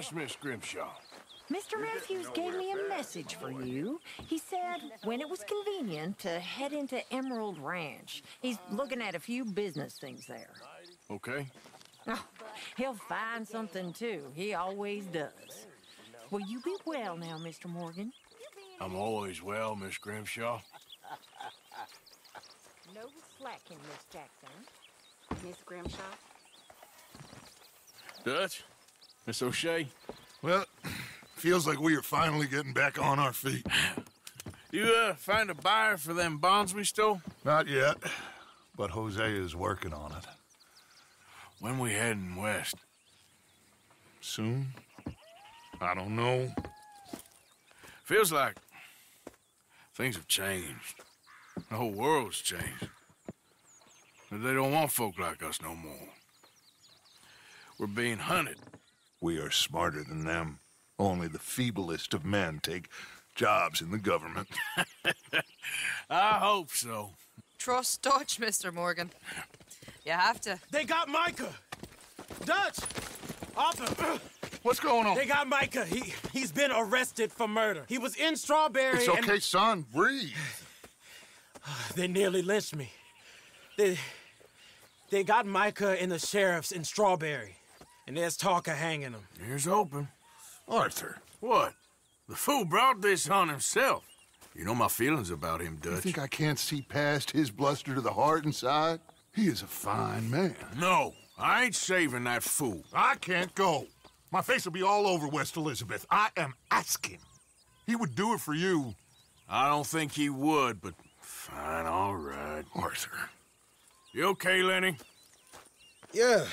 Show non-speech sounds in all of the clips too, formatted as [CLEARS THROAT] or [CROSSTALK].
Yes, Miss Grimshaw. Mr. Matthews gave me a message for you. He said when it was convenient to head into Emerald Ranch. He's looking at a few business things there. Okay. Oh, he'll find something too. He always does. Will you be well now, Mr. Morgan? I'm always well, Miss Grimshaw. No slacking, Miss Jackson. Miss Grimshaw? Dutch? Miss O'Shea? Well, [CLEARS THROAT] feels like we are finally getting back on our feet. [SIGHS] You, uh, find a buyer for them bonds we stole? Not yet, but Hosea is working on it. When we heading west? Soon? I don't know. Feels like things have changed. The whole world's changed. But they don't want folk like us no more. We're being hunted. We are smarter than them. Only the feeblest of men take jobs in the government. [LAUGHS] I hope so. Trust Dutch, Mr. Morgan. You have to. They got Micah! Dutch! Arthur! [CLEARS THROAT] What's going on? They got Micah. He, he's been arrested for murder. He was in Strawberry It's and- okay, son. Breathe. [SIGHS] They nearly lynched me. They, they got Micah and the sheriffs in Strawberry. And there's talk of hanging him. Here's open. Arthur, What? The fool brought this on himself. You know my feelings about him, you Dutch. think I can't see past his bluster to the heart inside? He is a fine man. No, I ain't saving that fool. I can't go. My face will be all over West Elizabeth. I am asking. He would do it for you, I don't think he would, but fine, all right. Arthur. You okay, Lenny? Yeah, of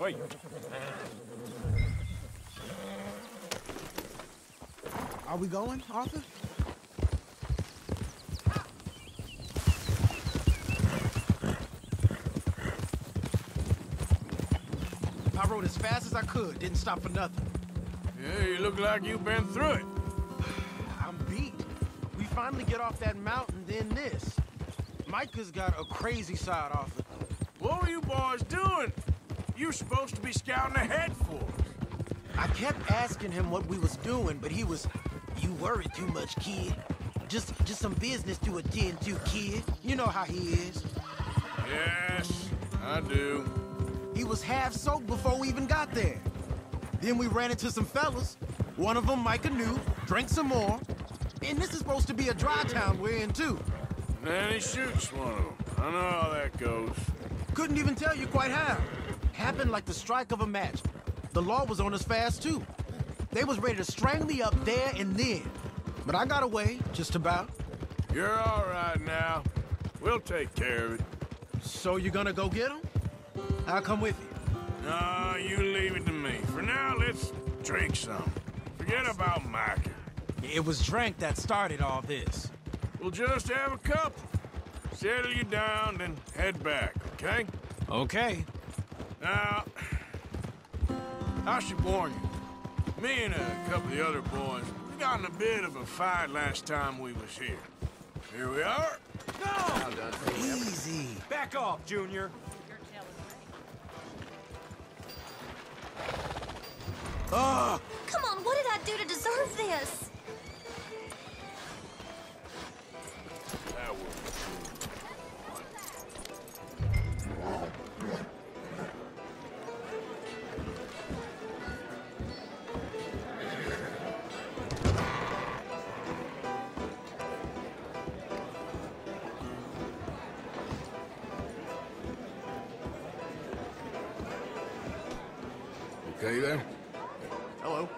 Wait. Are we going, Arthur? I rode as fast as I could, didn't stop for nothing. Yeah, you look like you've been through it. [SIGHS] I'm beat. We finally get off that mountain, then this. Micah's got a crazy side, Arthur. What were you boys doing? You supposed to be scouting ahead for. I kept asking him what we was doing, but he was, you worry too much, kid. Just, just some business to attend to, kid. You know how he is. Yes, I do. He was half soaked before we even got there. Then we ran into some fellas. One of them Micah knew, drank some more. And this is supposed to be a dry town we're in, too. And Then he shoots one of them. I know how that goes. Couldn't even tell you quite how. Happened like the strike of a match. The law was on us fast, too. They was ready to strangle me up there and then. But I got away, just about. You're all right now. We'll take care of it. So you gonna go get him? I'll come with you. No, you leave it to me. For now, let's drink some. Forget about Micah. It was drink that started all this. We'll just have a couple. Settle you down, then head back, okay? Okay. Now, I should warn you. Me and a couple of the other boys, we got in a bit of a fight last time we was here. Here we are. No! Easy. Back off, Junior. Ugh. Come on, what did I do to deserve this? Okay there? Hello.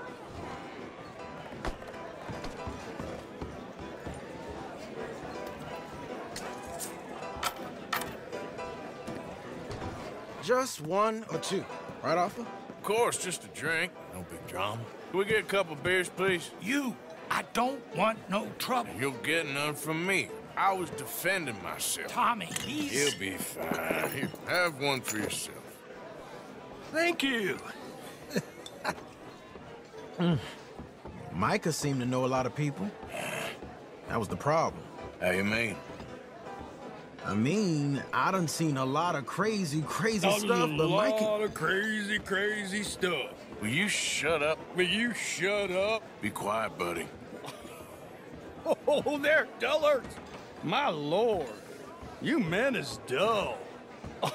Just one or two. Right, Arthur? Of course, just a drink. No big drama. Can we get a couple beers, please? You, I don't want no trouble. You'll get none from me. I was defending myself. Tommy, he's... He'll be fine. Here, have one for yourself. Thank you. Micah seemed to know a lot of people. That was the problem. How you mean? I mean, I done seen a lot of crazy, crazy A stuff, but lot Micah... of crazy, crazy stuff. Will you shut up? Will you shut up? Be quiet, buddy. [LAUGHS] Oh, they're dullers. My lord. You men is dull. Yeah,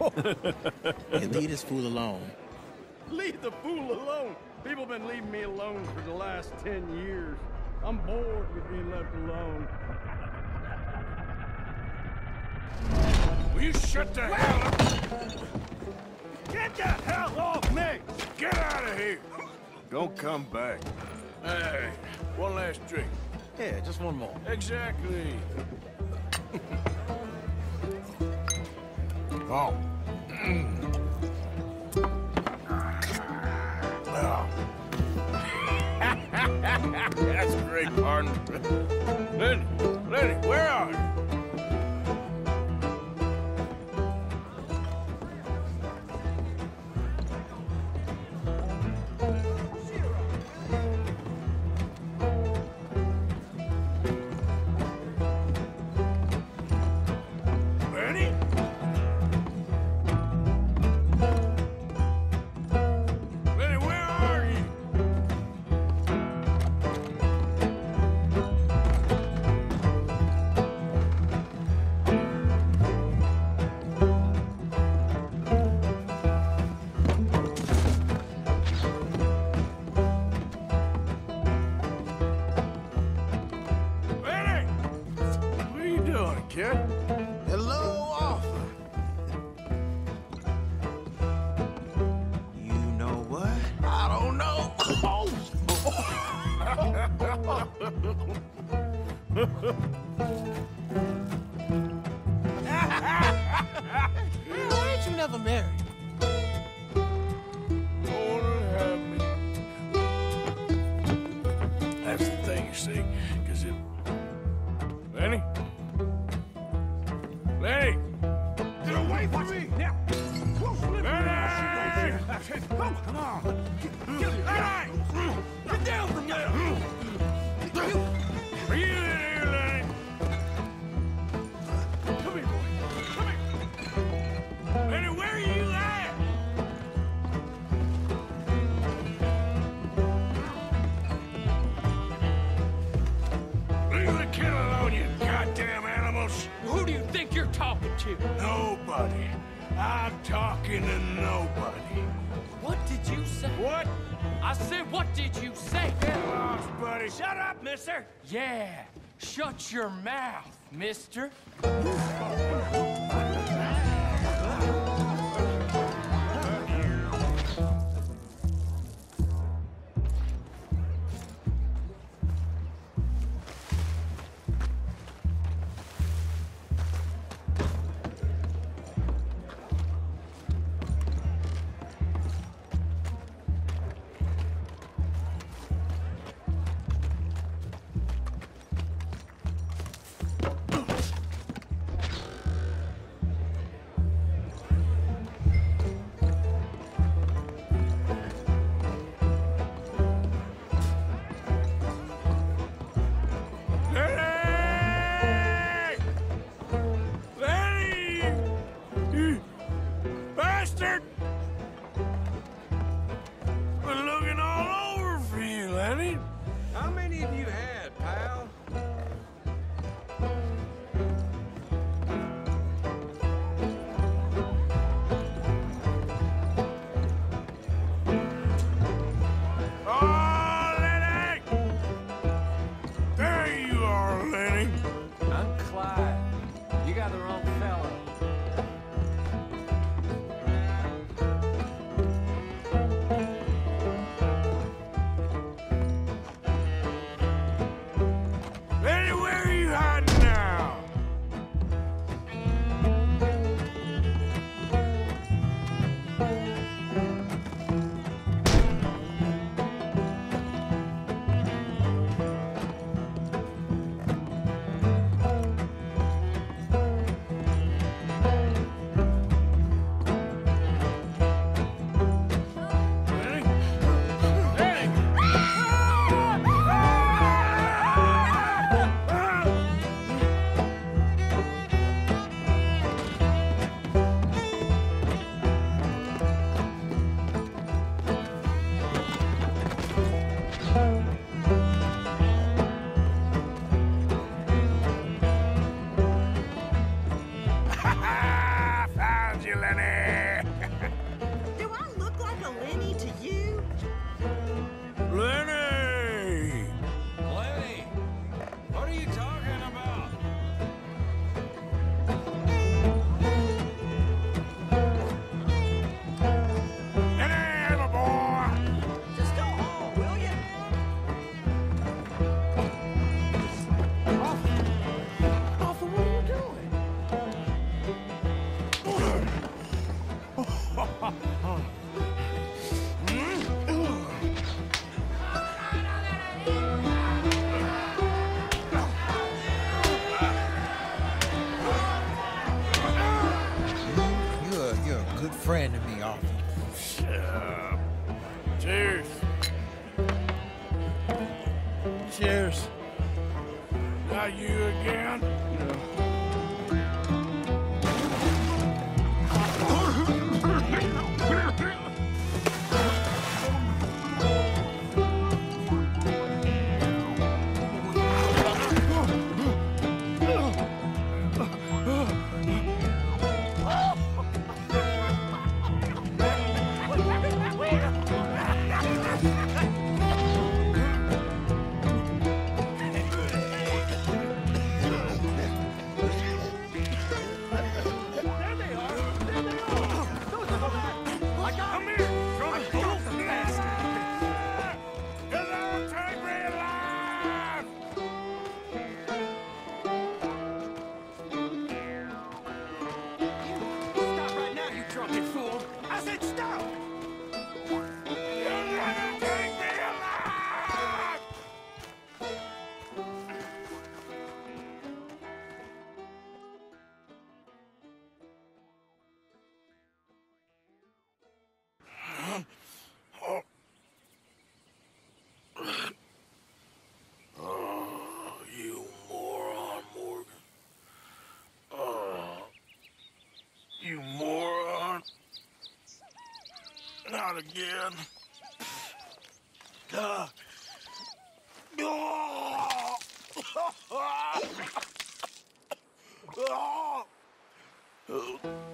[LAUGHS] leave this fool alone. Leave the fool alone. People been leaving me alone for the last ten years. I'm bored with being left alone. Will you shut the hell up? Get the hell off me! Get out of here! Don't come back. Hey, one last drink. Yeah, just one more. Exactly. [LAUGHS] oh. Oh. [CLEARS THROAT] Lenny, Lenny, where are you? Kid? Hello, Arthur. You know what? I don't know. Why ain't you never married? That's the thing, you see, because it. The alone, you goddamn animals! Who do you think you're talking to? Nobody. I'm talking to nobody. What did you say? What? I said, what did you say? Get lost, buddy. Shut up, mister. Yeah, shut your mouth, mister. You, How many of you had, pal? Oh, Lenny! There you are, Lenny. I'm Clyde. You got the wrong fella. You again? Again. Oh.